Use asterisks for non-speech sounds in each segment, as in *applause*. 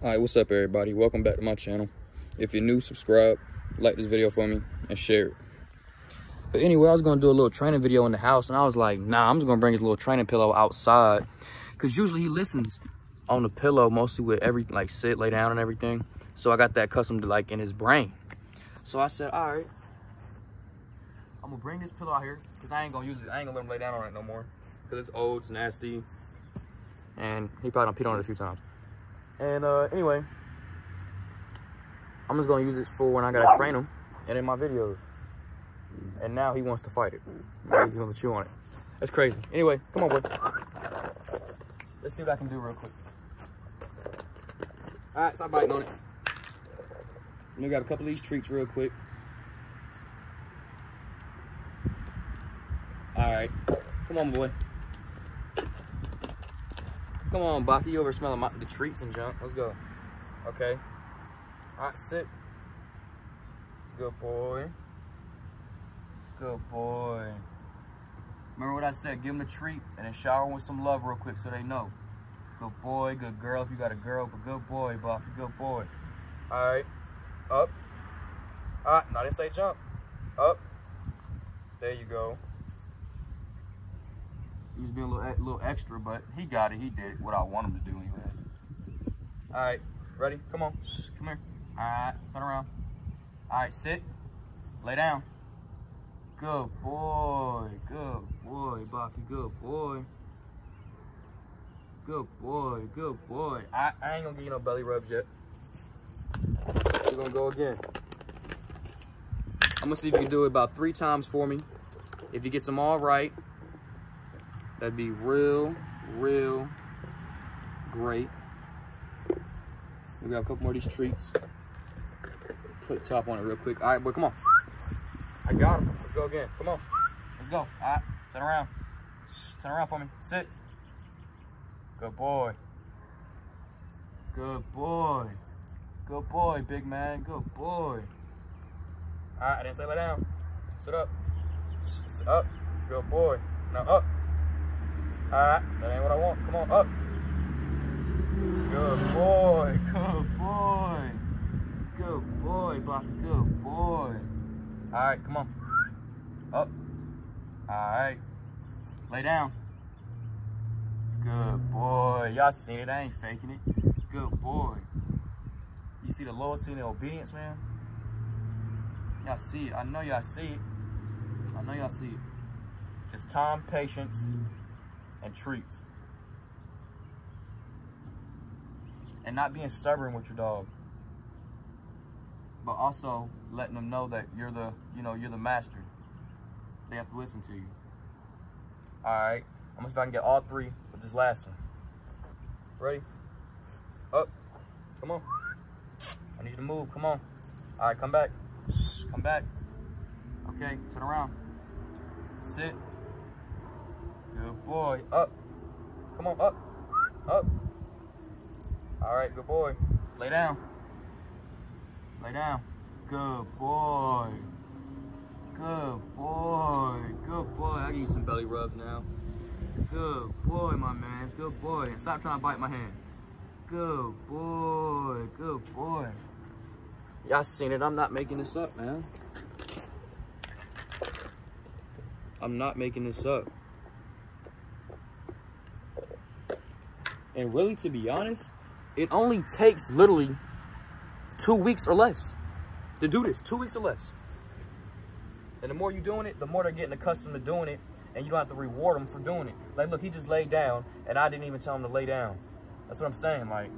all right what's up everybody? Welcome back to my channel. If you're new subscribe like this video for me and share it. But anyway i was gonna do a little training video in the house and i was like nah i'm just gonna bring his little training pillow outside. Because usually he listens on the pillow mostly with every like sit lay down and everything. So i got that custom to like in his brain. So i said all right i'm gonna bring this pillow out here because i ain't gonna use it. I ain't gonna let him lay down on it no more because it's old it's nasty and he probably done peed on it a few times and uh, anyway, I'm just gonna use this for when I gotta train him and in my videos. And now he wants to fight it. He wants to chew on it. That's crazy. Anyway, come on, boy. Let's see what I can do real quick. All right, stop biting on it. Let me grab a couple of these treats real quick. All right, come on, boy. Come on, Baki. You over smelling my, the treats and junk. Let's go. Okay. All right, sit. Good boy. Good boy. Remember what I said? Give them a treat and then shower with some love real quick so they know. Good boy, good girl if you got a girl, but good boy, Baki. Good boy. All right. Up. All right. Now, they say jump. Up. There you go. He was being a little, little extra, but he got it. He did what I want him to do anyway. All right, ready? Come on, come here. All right, turn around. All right, sit, lay down. Good boy, good boy, Buffy, good boy. Good boy, good boy. I, I ain't gonna give you no belly rubs yet. We're gonna go again. I'm gonna see if you can do it about three times for me. If you get them all right, That'd be real, real great. We got a couple more of these treats. Put top on it real quick. All right, boy, come on. I got him. Let's go again. Come on. Let's go. All right, turn around. Turn around for me. Sit. Good boy. Good boy. Good boy, big man. Good boy. All right, I didn't say lay down. Sit up. Sit up. Good boy. Now up. Alright, that ain't what I want. Come on, up. Good boy, good boy. Good boy, Baki, good boy. Alright, come on. Up. Alright. Lay down. Good boy. Y'all seen it, I ain't faking it. Good boy. You see the loyalty and the obedience, man? Y'all see it. I know y'all see it. I know y'all see it. Just time, patience, and treats. And not being stubborn with your dog. But also letting them know that you're the, you know, you're the master. They have to listen to you. All right. I'm gonna see if I can get all three with this last one. Ready? Up. Come on. I need to move. Come on. All right, come back. Come back. Okay, turn around. Sit. Good boy. Up. Come on, up. Up. All right, good boy. Lay down. Lay down. Good boy. Good boy. Good boy. I give you some belly rubs now. Good boy, my man. It's good boy. And stop trying to bite my hand. Good boy. Good boy. Y'all seen it. I'm not making this up, man. I'm not making this up. And really, to be honest, it only takes literally two weeks or less to do this. Two weeks or less. And the more you're doing it, the more they're getting accustomed to doing it, and you don't have to reward them for doing it. Like, look, he just laid down, and I didn't even tell him to lay down. That's what I'm saying. Like,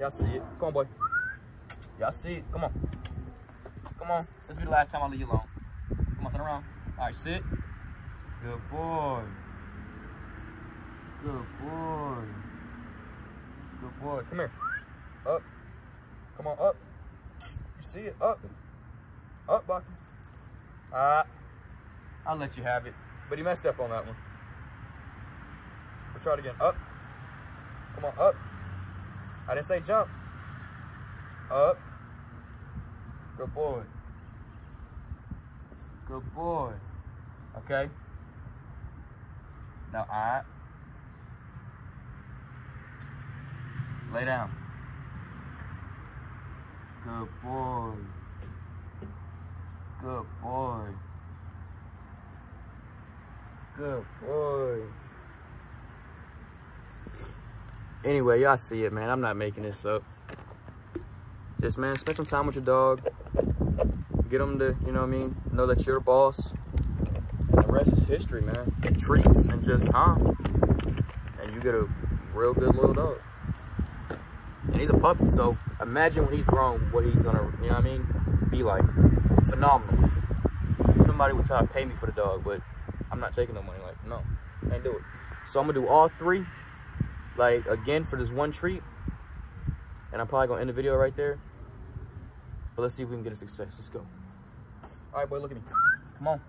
y'all see it. Come on, boy. Y'all see it. Come on. Come on. This will be the last time I leave you alone. Come on, turn around. All right, sit. Good boy. Good boy. Good boy. Come here. Up. Come on, up. You see it? Up. Up, Baki. Ah. I'll let you have it. But he messed up on that one. Let's try it again. Up. Come on, up. I didn't say jump. Up. Good boy. Good boy. Okay. Now, I. Lay down. Good boy. Good boy. Good boy. Anyway, y'all see it, man. I'm not making this up. Just, man, spend some time with your dog. Get them to, you know what I mean, know that you're a boss. And the rest is history, man. Treats and just time. And you get a real good little dog. And he's a puppy, so imagine when he's grown what he's gonna, you know what I mean, be like. Phenomenal. Somebody would try to pay me for the dog, but I'm not taking no money. Like, no, can't do it. So I'm gonna do all three, like again for this one treat. And I'm probably gonna end the video right there. But let's see if we can get a success. Let's go. All right, boy, look at me. Come on.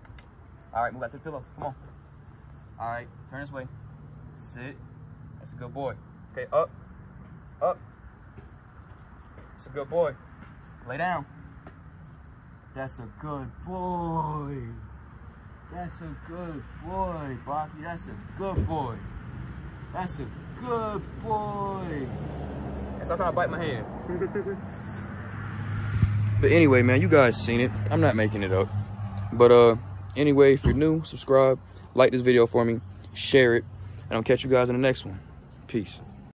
All right, move back to the pillow. Come on. All right, turn this way. Sit. That's a good boy. Okay, up, up. That's a good boy. Lay down. That's a good boy. That's a good boy, Baki. That's a good boy. That's a good boy. Stop trying to bite my hand. *laughs* but anyway, man, you guys seen it. I'm not making it up. But uh, anyway, if you're new, subscribe, like this video for me, share it, and I'll catch you guys in the next one. Peace.